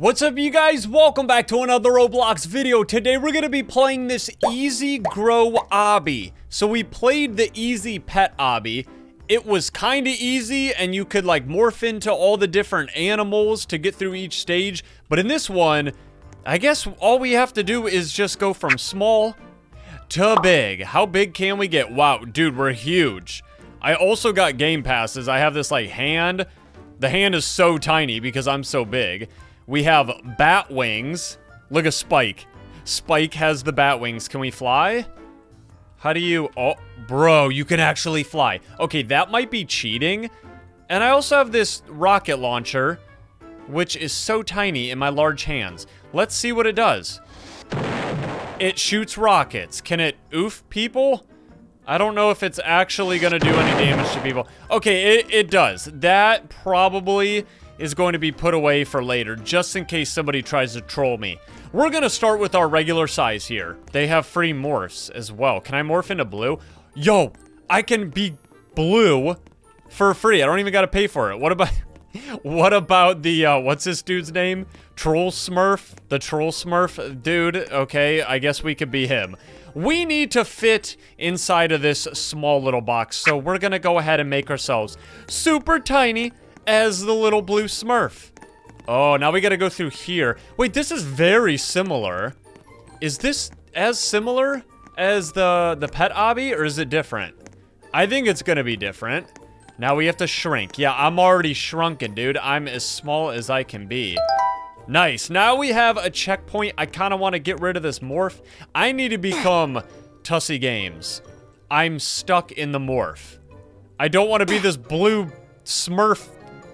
What's up you guys? Welcome back to another Roblox video. Today we're going to be playing this Easy Grow Obby. So we played the Easy Pet Obby. It was kind of easy and you could like morph into all the different animals to get through each stage. But in this one, I guess all we have to do is just go from small to big. How big can we get? Wow, dude, we're huge. I also got game passes. I have this like hand. The hand is so tiny because I'm so big. We have bat wings. Look at Spike. Spike has the bat wings. Can we fly? How do you... Oh, bro, you can actually fly. Okay, that might be cheating. And I also have this rocket launcher, which is so tiny in my large hands. Let's see what it does. It shoots rockets. Can it oof people? I don't know if it's actually going to do any damage to people. Okay, it, it does. That probably is going to be put away for later, just in case somebody tries to troll me. We're going to start with our regular size here. They have free morphs as well. Can I morph into blue? Yo, I can be blue for free. I don't even got to pay for it. What about... what about the, uh, what's this dude's name? Troll Smurf? The Troll Smurf dude? Okay, I guess we could be him. We need to fit inside of this small little box, so we're gonna go ahead and make ourselves super tiny as the little blue smurf. Oh, now we gotta go through here. Wait, this is very similar. Is this as similar as the, the pet obby, or is it different? I think it's gonna be different. Now we have to shrink. Yeah, I'm already shrunken, dude. I'm as small as I can be. Nice. Now we have a checkpoint. I kind of want to get rid of this morph. I need to become Tussy Games. I'm stuck in the morph. I don't want to be this blue smurf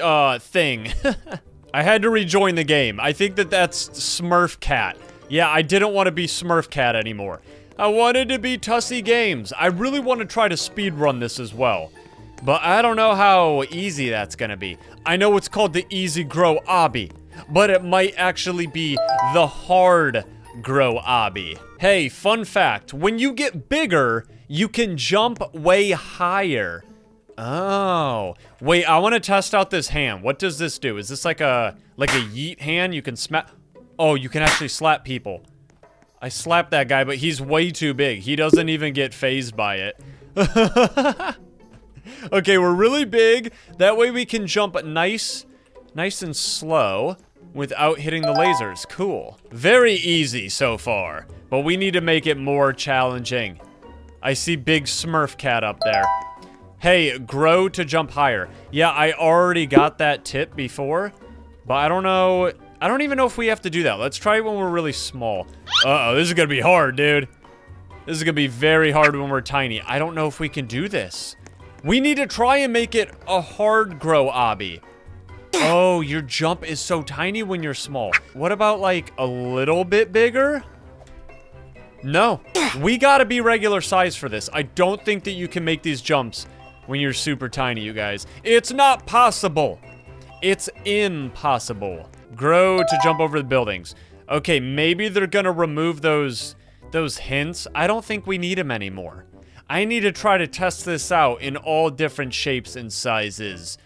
uh, thing. I had to rejoin the game. I think that that's Smurf Cat. Yeah, I didn't want to be Smurf Cat anymore. I wanted to be Tussy Games. I really want to try to speed run this as well. But I don't know how easy that's gonna be. I know it's called the Easy Grow Obby, but it might actually be the Hard Grow Obby. Hey, fun fact, when you get bigger, you can jump way higher. Oh. Wait, I want to test out this hand. What does this do? Is this like a like a yeet hand? You can smack... Oh, you can actually slap people. I slapped that guy, but he's way too big. He doesn't even get fazed by it. okay, we're really big. That way we can jump nice, nice and slow without hitting the lasers. Cool. Very easy so far, but we need to make it more challenging. I see Big Smurf Cat up there. Hey, grow to jump higher. Yeah, I already got that tip before, but I don't know. I don't even know if we have to do that. Let's try it when we're really small. Uh-oh, this is gonna be hard, dude. This is gonna be very hard when we're tiny. I don't know if we can do this. We need to try and make it a hard grow obby. Oh, your jump is so tiny when you're small. What about like a little bit bigger? No, we gotta be regular size for this. I don't think that you can make these jumps when you're super tiny, you guys. It's not possible. It's impossible. Grow to jump over the buildings. Okay, maybe they're gonna remove those those hints. I don't think we need them anymore. I need to try to test this out in all different shapes and sizes.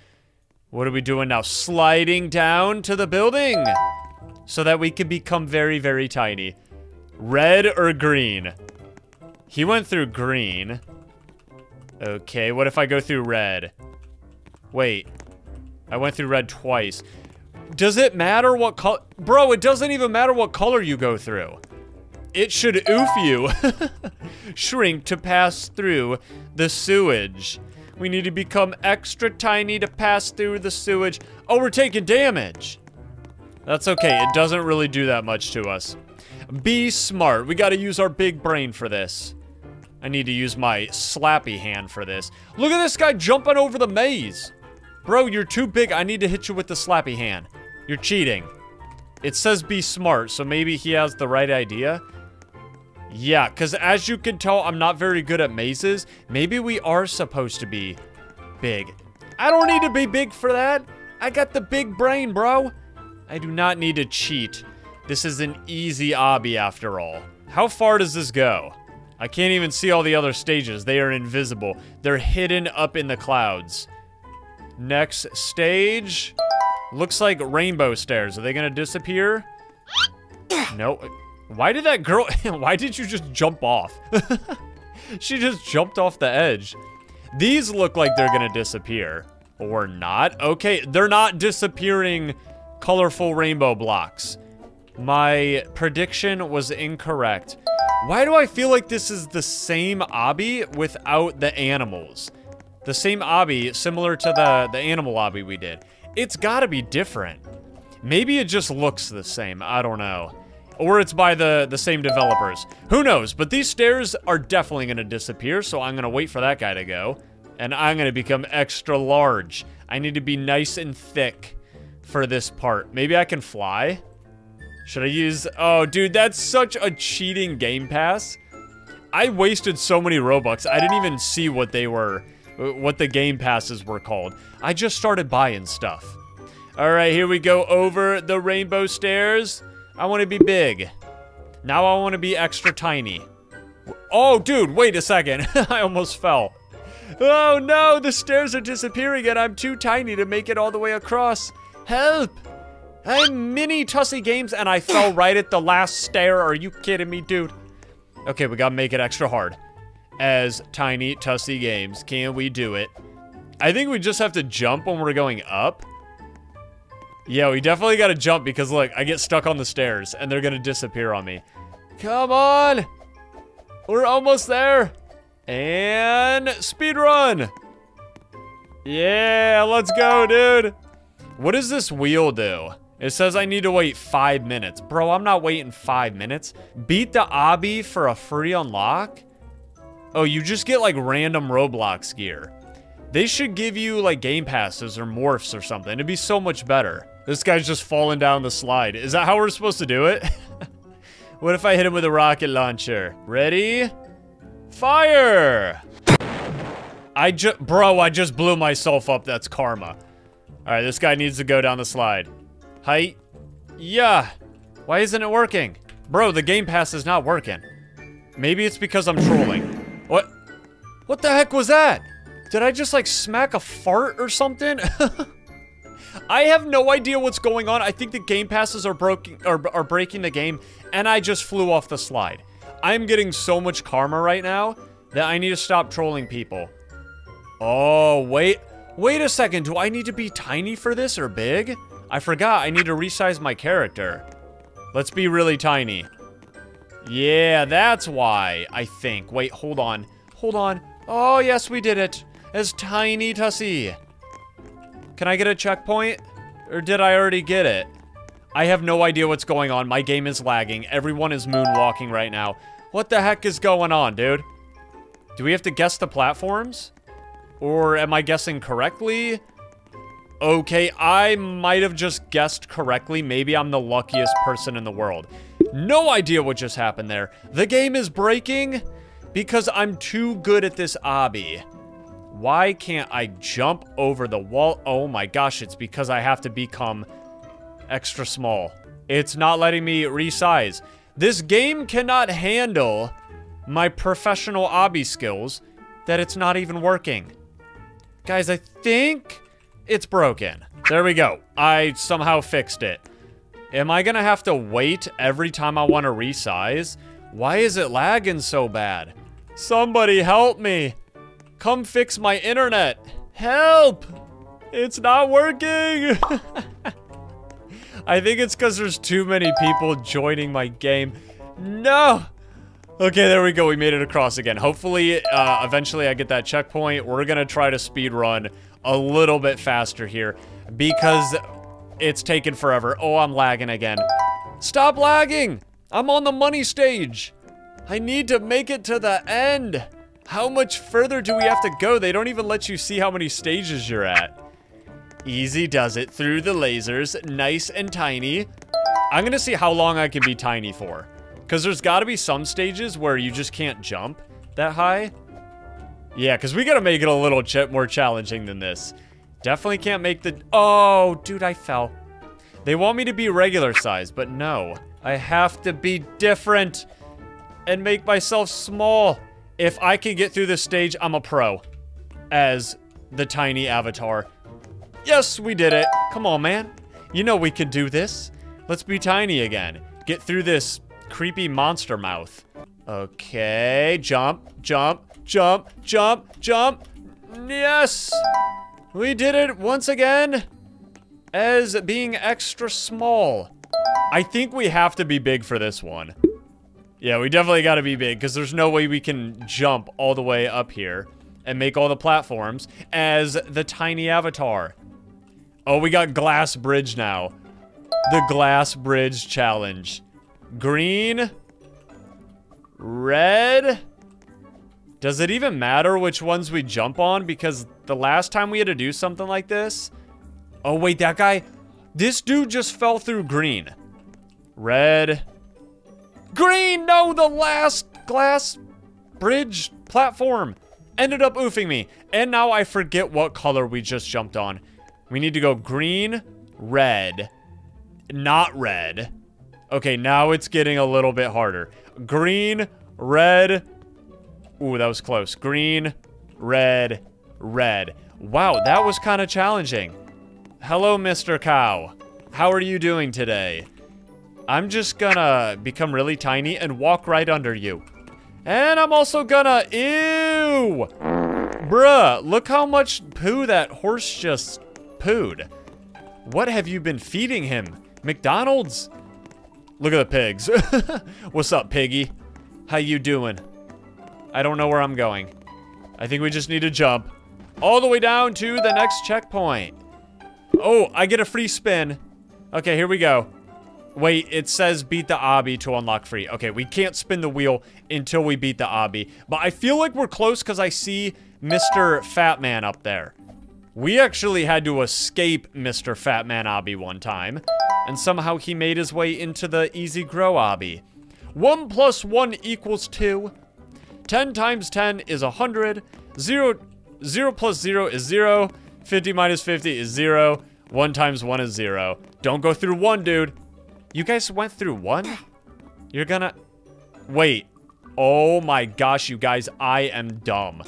What are we doing now? Sliding down to the building so that we can become very, very tiny. Red or green? He went through green. Okay, what if I go through red? Wait. I went through red twice. Does it matter what color? Bro, it doesn't even matter what color you go through. It should oof you. Shrink to pass through the sewage. We need to become extra tiny to pass through the sewage. Oh, we're taking damage. That's okay. It doesn't really do that much to us. Be smart. We got to use our big brain for this. I need to use my slappy hand for this. Look at this guy jumping over the maze. Bro, you're too big. I need to hit you with the slappy hand. You're cheating. It says be smart, so maybe he has the right idea. Yeah, because as you can tell, I'm not very good at mazes. Maybe we are supposed to be big. I don't need to be big for that. I got the big brain, bro. I do not need to cheat. This is an easy obby after all. How far does this go? I can't even see all the other stages. They are invisible. They're hidden up in the clouds. Next stage. Looks like rainbow stairs. Are they gonna disappear? No. Why did that girl, why did you just jump off? she just jumped off the edge. These look like they're gonna disappear. Or not. Okay, they're not disappearing colorful rainbow blocks. My prediction was incorrect. Why do I feel like this is the same obby without the animals? The same obby, similar to the, the animal obby we did. It's gotta be different. Maybe it just looks the same, I don't know. Or it's by the, the same developers. Who knows, but these stairs are definitely gonna disappear, so I'm gonna wait for that guy to go. And I'm gonna become extra large. I need to be nice and thick for this part. Maybe I can fly? Should I use... Oh, dude, that's such a cheating game pass. I wasted so many Robux. I didn't even see what they were, what the game passes were called. I just started buying stuff. All right, here we go over the rainbow stairs. I want to be big. Now I want to be extra tiny. Oh, dude, wait a second. I almost fell. Oh no, the stairs are disappearing and I'm too tiny to make it all the way across. Help! I'm mini Tussy Games and I fell right at the last stair. Are you kidding me, dude? Okay, we gotta make it extra hard. As Tiny Tussy Games, can we do it? I think we just have to jump when we're going up. Yeah, we definitely gotta jump because look, I get stuck on the stairs and they're gonna disappear on me. Come on! We're almost there! And speed run. Yeah, let's go, dude. What does this wheel do? It says I need to wait five minutes. Bro, I'm not waiting five minutes. Beat the obby for a free unlock? Oh, you just get like random Roblox gear. They should give you like game passes or morphs or something. It'd be so much better. This guy's just falling down the slide. Is that how we're supposed to do it? what if I hit him with a rocket launcher? Ready? Fire! I just, bro, I just blew myself up. That's karma. All right, this guy needs to go down the slide. Height. Yeah. Why isn't it working? Bro, the game pass is not working. Maybe it's because I'm trolling. What? What the heck was that? Did I just like smack a fart or something? I have no idea what's going on. I think the game passes are broken are, are breaking the game and I just flew off the slide. I'm getting so much karma right now that I need to stop trolling people. Oh, wait. Wait a second. Do I need to be tiny for this or big? I forgot. I need to resize my character. Let's be really tiny. Yeah, that's why, I think. Wait, hold on. Hold on. Oh, yes, we did it. As Tiny Tussy. Can I get a checkpoint? Or did I already get it? I have no idea what's going on. My game is lagging. Everyone is moonwalking right now. What the heck is going on, dude? Do we have to guess the platforms? Or am I guessing correctly? Okay, I might have just guessed correctly. Maybe I'm the luckiest person in the world. No idea what just happened there. The game is breaking because I'm too good at this obby. Why can't I jump over the wall? Oh my gosh, it's because I have to become extra small. It's not letting me resize. This game cannot handle my professional obby skills that it's not even working. Guys, I think it's broken. There we go. I somehow fixed it. Am I gonna have to wait every time I want to resize? Why is it lagging so bad? Somebody help me. Come fix my internet. Help! It's not working! I think it's because there's too many people joining my game. No! Okay, there we go. We made it across again. Hopefully, uh, eventually I get that checkpoint. We're going to try to speed run a little bit faster here because it's taken forever. Oh, I'm lagging again. Stop lagging! I'm on the money stage. I need to make it to the end. How much further do we have to go? They don't even let you see how many stages you're at. Easy does it through the lasers, nice and tiny. I'm gonna see how long I can be tiny for. Because there's gotta be some stages where you just can't jump that high. Yeah, because we gotta make it a little ch more challenging than this. Definitely can't make the... Oh, dude, I fell. They want me to be regular size, but no. I have to be different and make myself small. If I can get through this stage, I'm a pro as the tiny avatar. Yes, we did it. Come on, man. You know we could do this. Let's be tiny again. Get through this creepy monster mouth. Okay, jump, jump, jump, jump, jump. Yes! We did it once again as being extra small. I think we have to be big for this one. Yeah, we definitely got to be big because there's no way we can jump all the way up here and make all the platforms as the tiny avatar. Oh, we got glass bridge now. The glass bridge challenge. Green. Red. Does it even matter which ones we jump on? Because the last time we had to do something like this... Oh, wait, that guy... This dude just fell through green. Red. Green! No, the last glass bridge platform ended up oofing me. And now I forget what color we just jumped on. We need to go green, red, not red. Okay, now it's getting a little bit harder. Green, red. Ooh, that was close. Green, red, red. Wow, that was kind of challenging. Hello, Mr. Cow. How are you doing today? I'm just gonna become really tiny and walk right under you. And I'm also gonna, ew! Bruh, look how much poo that horse just pooed. What have you been feeding him? McDonald's? Look at the pigs. What's up, piggy? How you doing? I don't know where I'm going. I think we just need to jump all the way down to the next checkpoint. Oh, I get a free spin. Okay, here we go. Wait, it says beat the obby to unlock free. Okay, we can't spin the wheel until we beat the obby. But I feel like we're close because I see Mr. Fat Man up there. We actually had to escape Mr. Fat Man Obby one time. And somehow he made his way into the Easy Grow Obby. 1 plus 1 equals 2. 10 times 10 is 100. 0, 0 plus 0 is 0. 50 minus 50 is 0. 1 times 1 is 0. Don't go through 1, dude. You guys went through 1? You're gonna... Wait. Oh my gosh, you guys, I am dumb.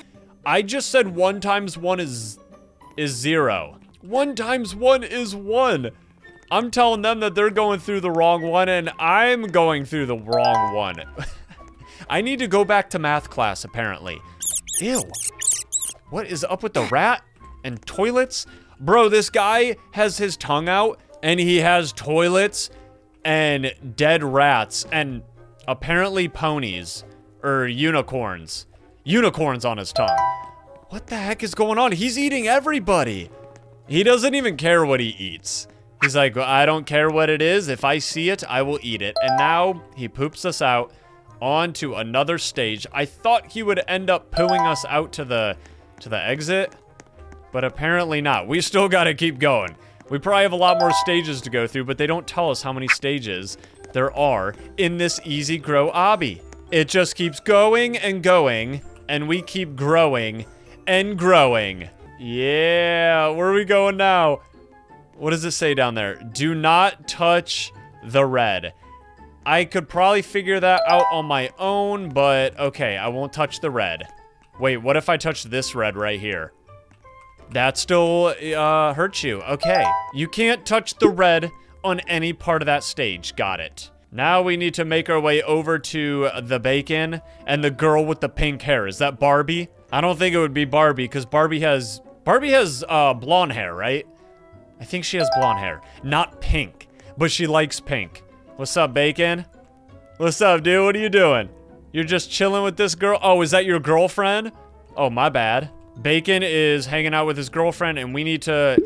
I just said 1 times 1 is... is 0. 1 times 1 is 1. I'm telling them that they're going through the wrong one, and I'm going through the wrong one. I need to go back to math class, apparently. Ew. What is up with the rat and toilets? Bro, this guy has his tongue out, and he has toilets and dead rats and apparently ponies or unicorns. Unicorns on his tongue. What the heck is going on? He's eating everybody. He doesn't even care what he eats. He's like, I don't care what it is. If I see it, I will eat it. And now he poops us out onto another stage. I thought he would end up pooing us out to the to the exit, but apparently not. We still got to keep going. We probably have a lot more stages to go through, but they don't tell us how many stages there are in this easy grow obby. It just keeps going and going, and we keep growing and growing. Yeah, where are we going now? What does it say down there? Do not touch the red. I could probably figure that out on my own, but okay, I won't touch the red. Wait, what if I touch this red right here? That still uh, hurts you. Okay, you can't touch the red on any part of that stage. Got it. Now we need to make our way over to the bacon and the girl with the pink hair. Is that Barbie? I don't think it would be Barbie because Barbie has Barbie has uh, blonde hair, right? I think she has blonde hair. Not pink, but she likes pink. What's up, Bacon? What's up, dude? What are you doing? You're just chilling with this girl? Oh, is that your girlfriend? Oh, my bad. Bacon is hanging out with his girlfriend, and we need to...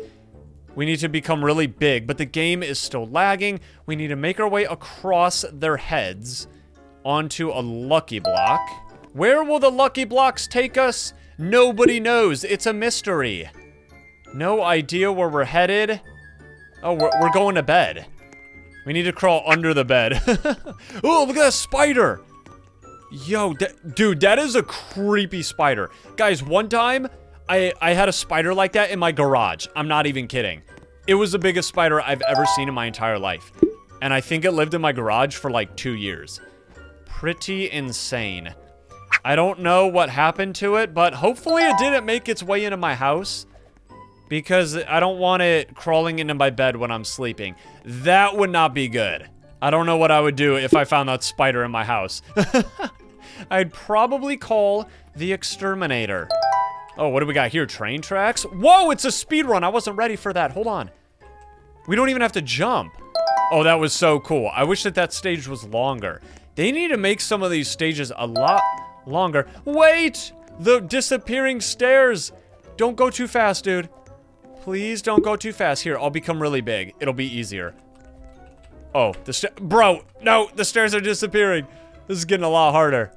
We need to become really big, but the game is still lagging. We need to make our way across their heads onto a lucky block. Where will the lucky blocks take us? Nobody knows. It's a mystery. No idea where we're headed. Oh, we're, we're going to bed. We need to crawl under the bed. oh, look at that spider. Yo, dude, that is a creepy spider. Guys, one time, I, I had a spider like that in my garage. I'm not even kidding. It was the biggest spider I've ever seen in my entire life. And I think it lived in my garage for like two years. Pretty insane. I don't know what happened to it, but hopefully it didn't make its way into my house because I don't want it crawling into my bed when I'm sleeping. That would not be good. I don't know what I would do if I found that spider in my house. I'd probably call the exterminator. Oh, what do we got here? Train tracks? Whoa, it's a speed run. I wasn't ready for that. Hold on. We don't even have to jump. Oh, that was so cool. I wish that that stage was longer. They need to make some of these stages a lot longer. Wait! The disappearing stairs. Don't go too fast, dude. Please don't go too fast. Here, I'll become really big. It'll be easier. Oh, the Bro, no, the stairs are disappearing. This is getting a lot harder.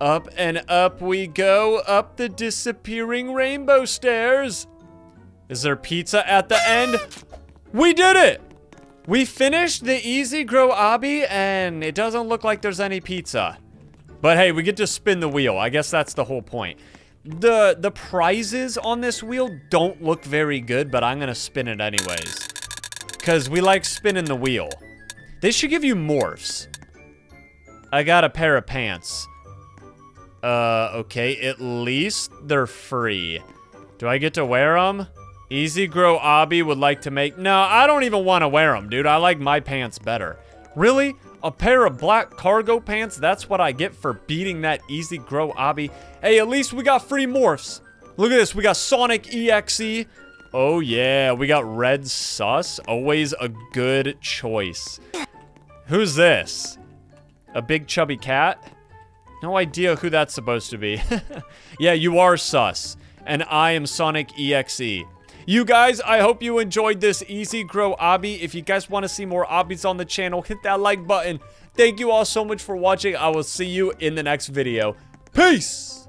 Up and up we go, up the disappearing rainbow stairs. Is there pizza at the end? We did it! We finished the Easy Grow Obby, and it doesn't look like there's any pizza. But hey, we get to spin the wheel. I guess that's the whole point. The, the prizes on this wheel don't look very good, but I'm gonna spin it anyways. Because we like spinning the wheel. They should give you morphs. I got a pair of pants. Uh, okay, at least they're free. Do I get to wear them? Easy Grow Obby would like to make... No, I don't even want to wear them, dude. I like my pants better. Really? A pair of black cargo pants? That's what I get for beating that Easy Grow Obby. Hey, at least we got free morphs. Look at this. We got Sonic EXE. Oh, yeah. We got Red Sus. Always a good choice. Who's this? A big chubby cat? No idea who that's supposed to be. yeah, you are sus. And I am Sonic EXE. You guys, I hope you enjoyed this Easy Grow Obby. If you guys want to see more Obbies on the channel, hit that like button. Thank you all so much for watching. I will see you in the next video. Peace!